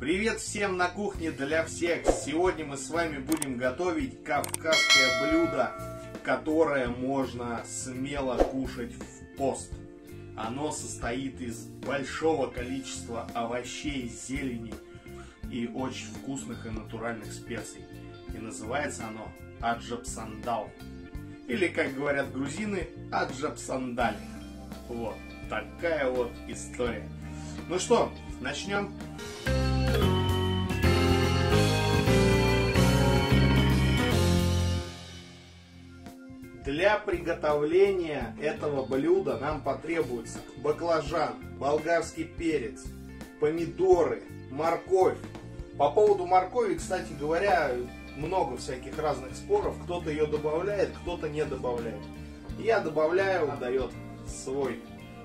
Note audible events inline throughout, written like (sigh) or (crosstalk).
Привет всем на кухне для всех! Сегодня мы с вами будем готовить кавказское блюдо, которое можно смело кушать в пост. Оно состоит из большого количества овощей, зелени и очень вкусных и натуральных специй. И называется оно аджапсандал. Или, как говорят грузины, аджапсандали. Вот такая вот история. Ну что, начнем? Для приготовления этого блюда нам потребуется баклажан, болгарский перец, помидоры, морковь. По поводу моркови, кстати говоря, много всяких разных споров. Кто-то ее добавляет, кто-то не добавляет. Я добавляю, дает свой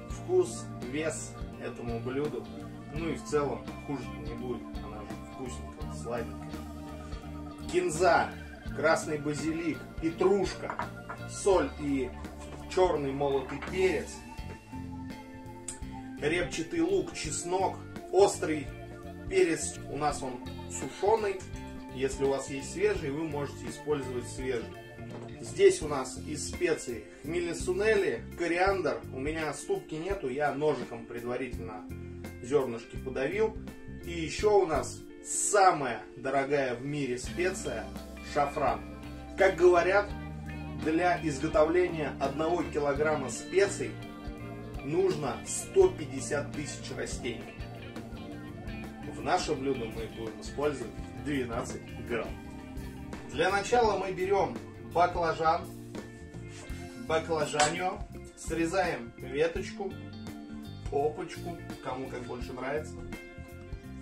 вкус, вес этому блюду. Ну и в целом хуже не будет. Она же вкусненькая, сладенькая. Кинза, красный базилик, петрушка, соль и черный молотый перец, репчатый лук, чеснок, острый перец. У нас он сушеный. Если у вас есть свежий, вы можете использовать свежий. Здесь у нас из специй хмели сунели, кориандр. У меня ступки нету, я ножиком предварительно зернышки подавил. И еще у нас самая дорогая в мире специя шафран. Как говорят, для изготовления одного килограмма специй нужно 150 тысяч растений. В наше блюдо мы будем использовать 12 грамм. Для начала мы берем баклажан, баклажанью, срезаем веточку, попочку, кому как больше нравится,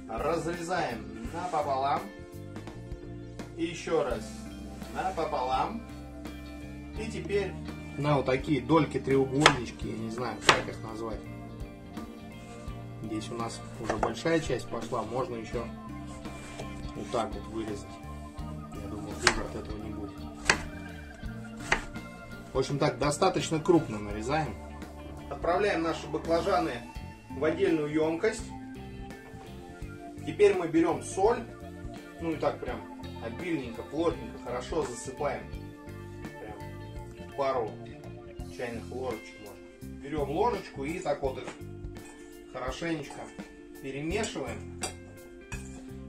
разрезаем напополам, и еще раз напополам, и теперь на вот такие дольки, треугольнички, я не знаю, как их назвать. Здесь у нас уже большая часть пошла, можно еще вот так вот вырезать. Я думаю, хуже от этого не будет. В общем так, достаточно крупно нарезаем. Отправляем наши баклажаны в отдельную емкость. Теперь мы берем соль, ну и так прям обильненько, плотненько, хорошо засыпаем. Пару чайных ложечек можно. Берем ложечку и так вот их хорошенечко перемешиваем,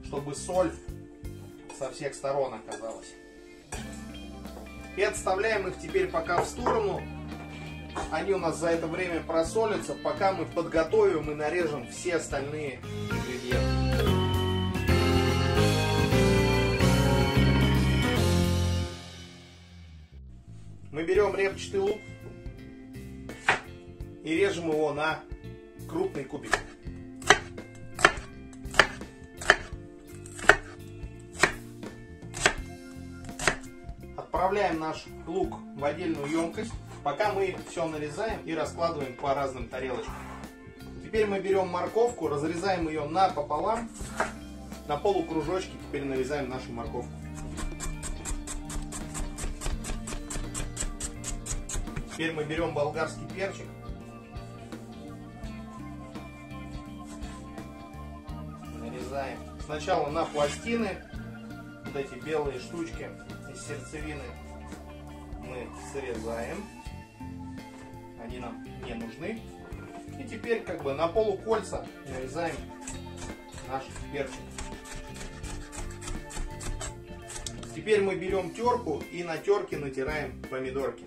чтобы соль со всех сторон оказалась. И отставляем их теперь пока в сторону. Они у нас за это время просолятся, пока мы подготовим и нарежем все остальные ингредиенты. Берем репчатый лук и режем его на крупный кубик. Отправляем наш лук в отдельную емкость, пока мы все нарезаем и раскладываем по разным тарелочкам. Теперь мы берем морковку, разрезаем ее напополам, на полукружочки теперь нарезаем нашу морковку. Теперь мы берем болгарский перчик, нарезаем сначала на пластины, вот эти белые штучки, из сердцевины мы срезаем. Они нам не нужны. И теперь как бы на полукольца нарезаем наш перчик. Теперь мы берем терку и на терке натираем помидорки.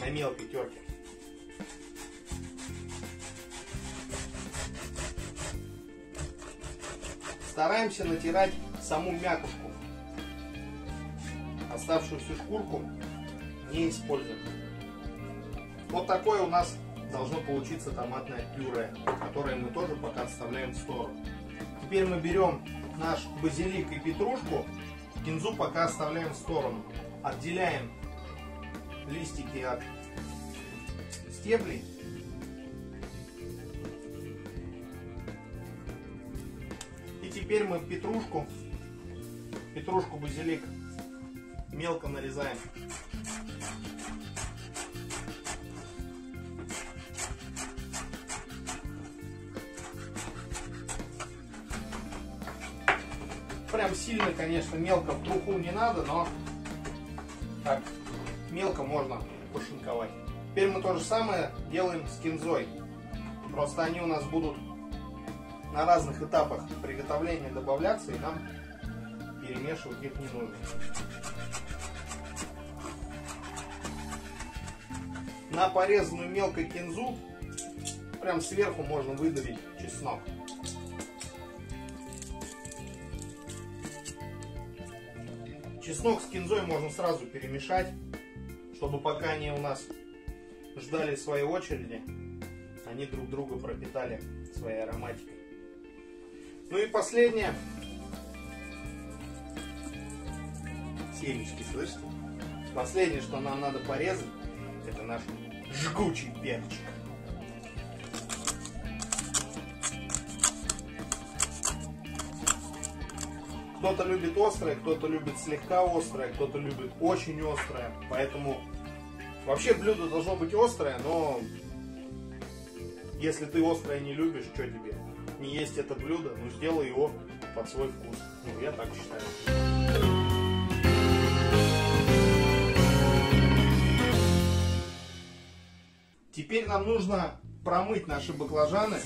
На мелкой терке. Стараемся натирать саму мякушку оставшуюся шкурку не используем. Вот такое у нас должно получиться томатное пюре, которое мы тоже пока отставляем в сторону. Теперь мы берем наш базилик и петрушку, кинзу пока оставляем в сторону. Отделяем листики от стеблей. И теперь мы петрушку, петрушку, базилик мелко нарезаем. прям сильно, конечно, мелко в труху не надо, но так мелко можно пошинковать. Теперь мы то же самое делаем с кинзой. Просто они у нас будут на разных этапах приготовления добавляться, и нам перемешивать их не нужно. На порезанную мелко кинзу прям сверху можно выдавить чеснок. Чеснок с кинзой можно сразу перемешать, чтобы пока они у нас ждали своей очереди, они друг друга пропитали своей ароматикой. Ну и последнее. Семечки, слышите? Последнее, что нам надо порезать, это наш жгучий перчик. Кто-то любит острое, кто-то любит слегка острое, кто-то любит очень острое. Поэтому вообще блюдо должно быть острое, но если ты острое не любишь, что тебе? Не есть это блюдо, ну сделай его под свой вкус. Ну, я так считаю. Теперь нам нужно промыть наши баклажаны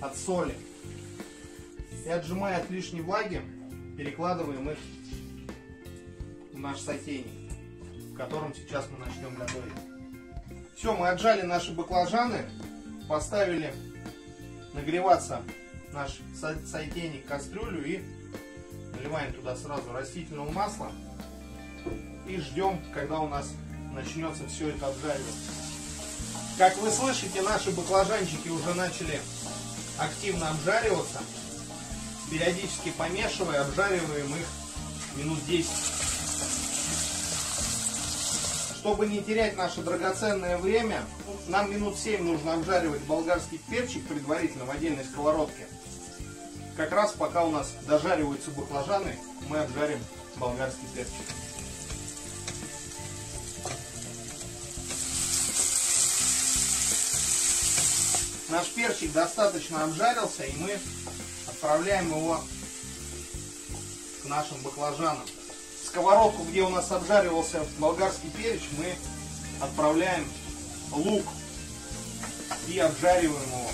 от соли. И отжимая от лишней влаги, перекладываем их в наш сотейник, в котором сейчас мы начнем готовить. Все, мы отжали наши баклажаны, поставили нагреваться наш сотейник кастрюлю и наливаем туда сразу растительного масла и ждем, когда у нас начнется все это обжариваться. Как вы слышите, наши баклажанчики уже начали активно обжариваться периодически помешивая, обжариваем их минут 10. Чтобы не терять наше драгоценное время, нам минут 7 нужно обжаривать болгарский перчик предварительно в отдельной сковородке. Как раз пока у нас дожариваются баклажаны, мы обжарим болгарский перчик. Наш перчик достаточно обжарился, и мы отправляем его к нашим баклажанам. Сковородку, где у нас обжаривался болгарский перец, мы отправляем лук и обжариваем его.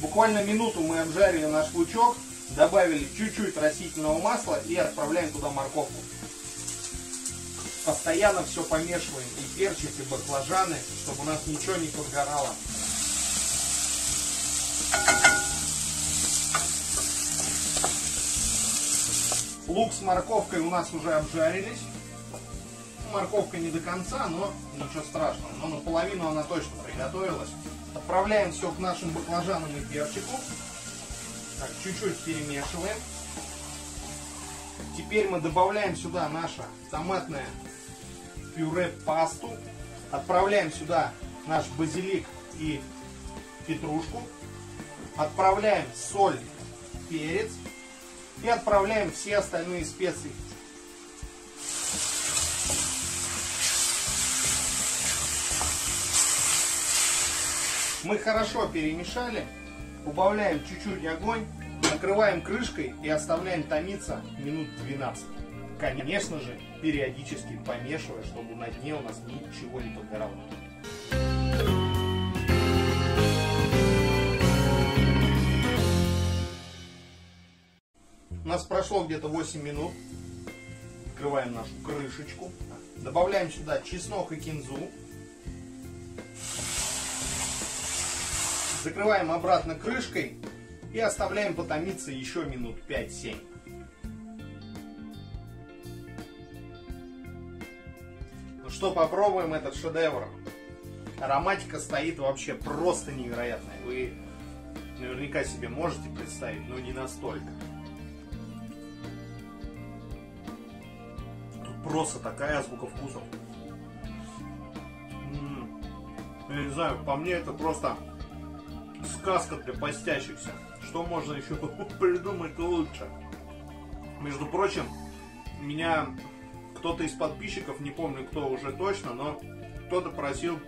Буквально минуту мы обжарили наш лучок, добавили чуть-чуть растительного масла и отправляем туда морковку. Постоянно все помешиваем, и перчик, и баклажаны, чтобы у нас ничего не подгорало. Лук с морковкой у нас уже обжарились. Морковка не до конца, но ничего страшного. Но наполовину она точно приготовилась. Отправляем все к нашим баклажанам и перчику. Так, чуть-чуть перемешиваем. Теперь мы добавляем сюда наше томатное пюре пасту. Отправляем сюда наш базилик и петрушку. Отправляем соль, перец и отправляем все остальные специи. Мы хорошо перемешали, убавляем чуть-чуть огонь, накрываем крышкой и оставляем томиться минут 12. Конечно же, периодически помешивая, чтобы на дне у нас ничего не подгорало. У нас прошло где-то 8 минут. Открываем нашу крышечку. Добавляем сюда чеснок и кинзу. Закрываем обратно крышкой и оставляем потомиться еще минут 5-7. Ну что, попробуем этот шедевр. Ароматика стоит вообще просто невероятная. Вы наверняка себе можете представить, но не настолько. Просто такая азбука вкусов. Я не знаю, по мне это просто сказка для постящихся. Что можно еще (laughs) придумать лучше? Между прочим, меня кто-то из подписчиков, не помню кто уже точно, но кто-то просил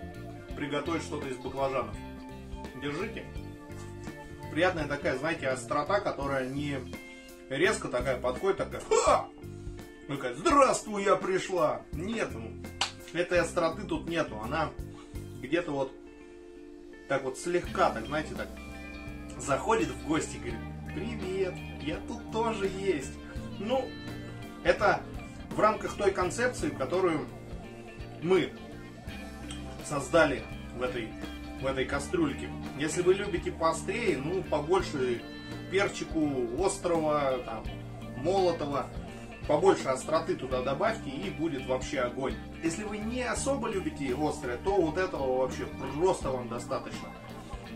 приготовить что-то из баклажанов. Держите. приятная такая, знаете, острота, которая не резко такая подходит, такая, ха! Такая, здравствуй, я пришла. Нет, ну, этой остроты тут нету. Она где-то вот так вот слегка, так знаете, так заходит в гости и говорит, привет, я тут тоже есть. Ну, это в рамках той концепции, которую мы создали в этой, в этой кастрюльке. Если вы любите поострее, ну, побольше перчику острого, там, молотого, побольше остроты туда добавьте и будет вообще огонь. Если вы не особо любите острое, то вот этого вообще просто вам достаточно.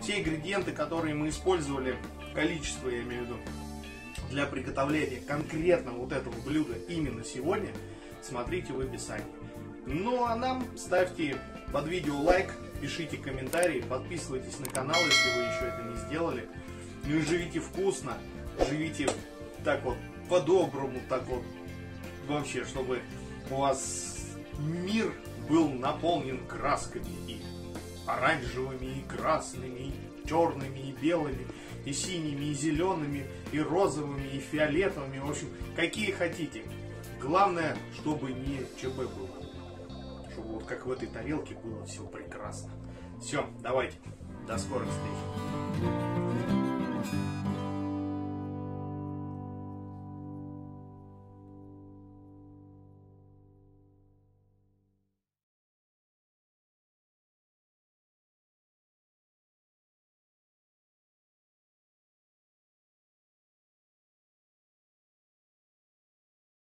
Все ингредиенты, которые мы использовали, количество я имею в виду, для приготовления конкретно вот этого блюда именно сегодня, смотрите в описании. Ну а нам ставьте под видео лайк, пишите комментарии, подписывайтесь на канал, если вы еще это не сделали. Ну и живите вкусно, живите так вот по-доброму, так вот вообще, чтобы у вас мир был наполнен красками и оранжевыми, и красными, и черными, и белыми, и синими, и зелеными, и розовыми, и фиолетовыми, в общем, какие хотите. Главное, чтобы не ЧБ было. Чтобы вот как в этой тарелке было все прекрасно. Все, давайте. До скорых встреч.